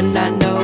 And I know